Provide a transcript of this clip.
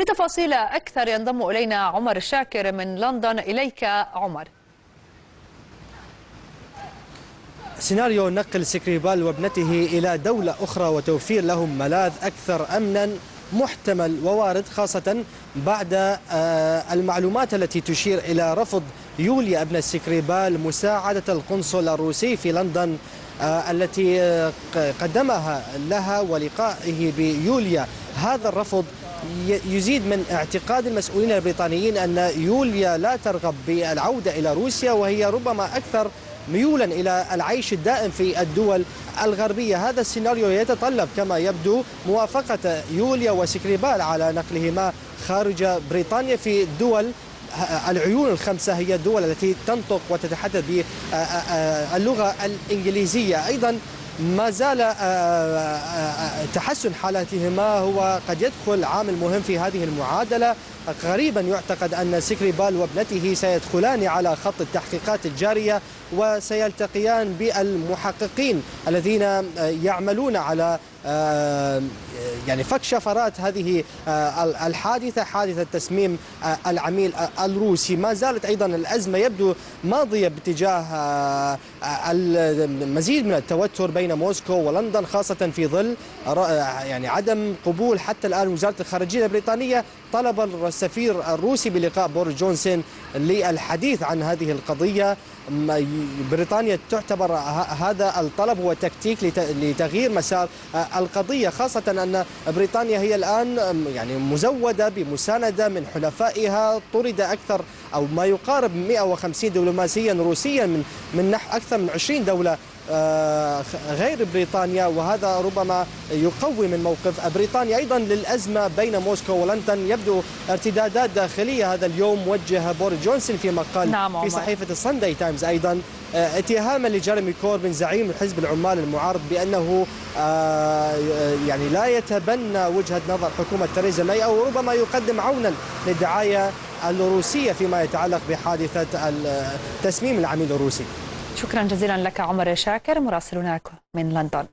لتفاصيل أكثر ينضم إلينا عمر الشاكر من لندن. إليك عمر. سيناريو نقل سكريبال وابنته إلى دولة أخرى وتوفير لهم ملاذ أكثر أمنا محتمل ووارد خاصة بعد المعلومات التي تشير إلى رفض يوليا ابن سكريبال مساعدة القنصل الروسي في لندن التي قدمها لها ولقائه بيوليا. هذا الرفض يزيد من اعتقاد المسؤولين البريطانيين أن يوليا لا ترغب بالعودة إلى روسيا وهي ربما أكثر ميولا إلى العيش الدائم في الدول الغربية. هذا السيناريو يتطلب كما يبدو موافقة يوليا وسكريبال على نقلهما خارج بريطانيا في دول العيون الخمسة هي الدول التي تنطق وتتحدث باللغة الإنجليزية. أيضا ما زال تحسن حالاتهما. هو قد يدخل عامل مهم في هذه المعادلة. قريبا يعتقد أن سكريبال وابنته سيدخلان على خط التحقيقات الجارية وسيلتقيان بالمحققين الذين يعملون على يعني فك شفرات هذه الحادثة حادثة تسميم العميل الروسي. ما زالت أيضا الأزمة يبدو ماضية باتجاه المزيد من التوتر بين موسكو ولندن خاصة في ظل يعني عدم قبول حتى الآن وزارة الخارجية البريطانية طلب السفير الروسي بلقاء بوريس جونسون للحديث عن هذه القضية. بريطانيا تعتبر هذا الطلب هو تكتيك لتغيير مسار القضية خاصة أن بريطانيا هي الآن يعني مزودة بمساندة من حلفائها طرد أكثر أو ما يقارب 150 دبلوماسيا روسيا من من نحو أكثر من 20 دولة غير بريطانيا وهذا ربما يقوي من موقف بريطانيا. أيضا للأزمة بين موسكو ولندن يبدو ارتدادات داخلية هذا اليوم وجه بوريس جونسون في مقال نعم في صحيفة السانداي تايمز أيضا. اتهاما لجيريمي كوربن زعيم حزب العمال المعارض بأنه يعني لا يتبنى وجهة نظر حكومة تريزا ماي أو ربما يقدم عونا للدعاية الروسية فيما يتعلق بحادثة تسميم العميل الروسي. شكرا جزيلا لك عمر شاكر مراسلنا من لندن.